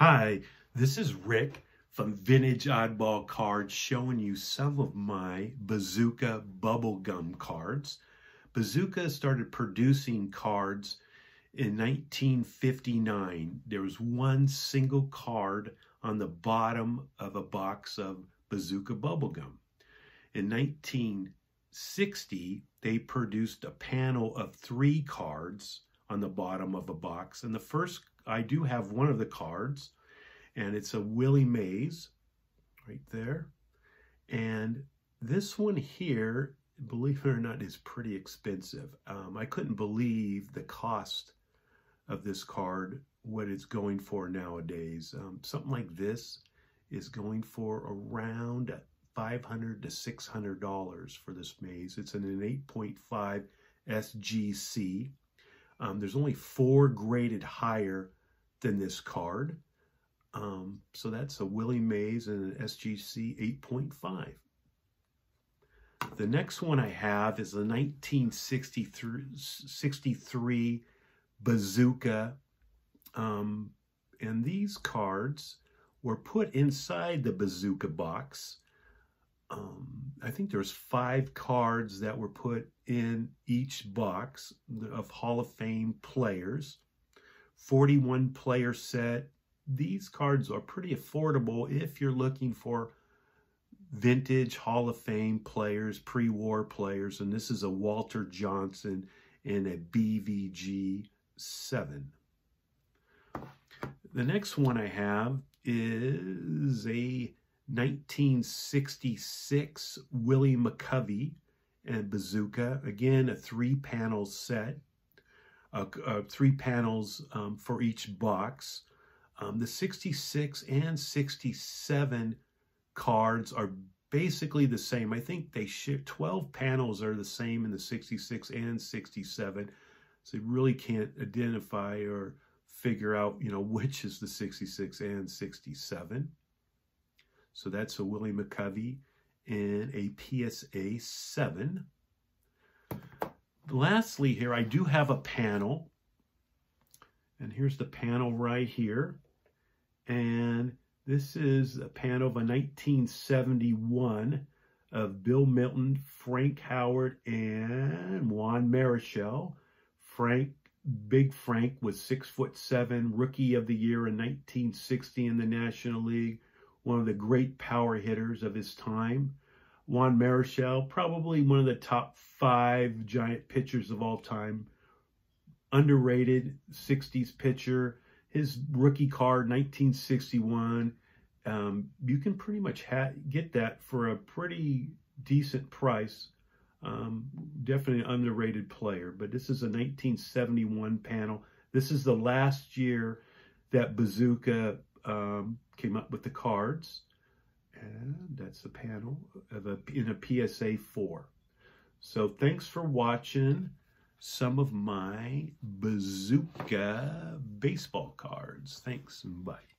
Hi, this is Rick from Vintage Oddball Cards showing you some of my Bazooka bubblegum cards. Bazooka started producing cards in 1959. There was one single card on the bottom of a box of Bazooka bubblegum. In 1960, they produced a panel of three cards on the bottom of a box. And the first, I do have one of the cards, and it's a Willie Mays right there. And this one here, believe it or not, is pretty expensive. Um, I couldn't believe the cost of this card, what it's going for nowadays. Um, something like this is going for around 500 to $600 for this Mays. It's an 8.5 SGC. Um, there's only four graded higher than this card. Um, so that's a Willie Mays and an SGC 8.5. The next one I have is a 1963 Bazooka. Um, and these cards were put inside the Bazooka box um, I think there's five cards that were put in each box of Hall of Fame players. 41 player set. These cards are pretty affordable if you're looking for vintage Hall of Fame players, pre-war players, and this is a Walter Johnson in a BVG 7. The next one I have is a 1966 Willie McCovey and Bazooka. Again, a three panel set, uh, uh, three panels um, for each box. Um, the 66 and 67 cards are basically the same. I think they ship 12 panels are the same in the 66 and 67. So you really can't identify or figure out, you know, which is the 66 and 67. So that's a Willie McCovey and a PSA 7. Lastly here, I do have a panel. And here's the panel right here. And this is a panel of a 1971 of Bill Melton, Frank Howard, and Juan Marichal. Frank, Big Frank was six foot seven, rookie of the year in 1960 in the National League one of the great power hitters of his time. Juan Marichal, probably one of the top five giant pitchers of all time. Underrated 60s pitcher. His rookie card, 1961. Um, you can pretty much get that for a pretty decent price. Um, definitely an underrated player, but this is a 1971 panel. This is the last year that Bazooka um, came up with the cards. And that's the panel of a, in a PSA 4. So thanks for watching some of my Bazooka baseball cards. Thanks. Bye.